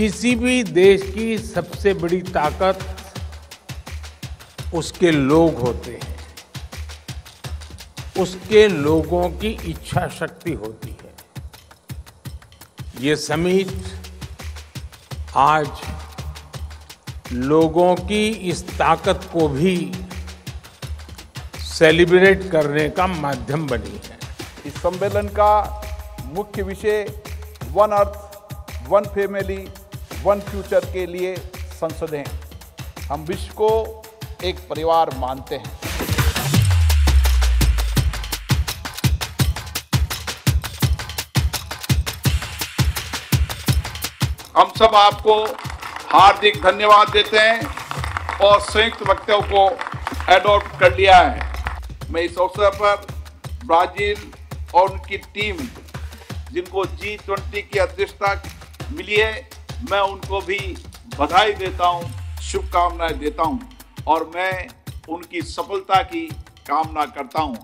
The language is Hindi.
किसी भी देश की सबसे बड़ी ताकत उसके लोग होते हैं। उसके लोगों की इच्छा शक्ति होती है। ये समिट आज लोगों की इस ताकत को भी सेलिब्रेट करने का माध्यम बनी है। इस सम्मेलन का मुख्य विषय one earth, one family one future के लिए संसद संसदें हम विश्व को एक परिवार मानते हैं। हम सब आपको हार्दिक धन्यवाद देते हैं और संयुक्त वक्तव्य को एडॉप्ट कर लिया है। मैं इस अवसर पर ब्राज़ील और उनकी टीम जिनको जी ट्वेंटी की अध्यक्षता मिली है मैं उनको भी बधाई देता हूँ, शुभकामनाएँ देता हूँ और मैं उनकी सफलता की कामना करता हूँ।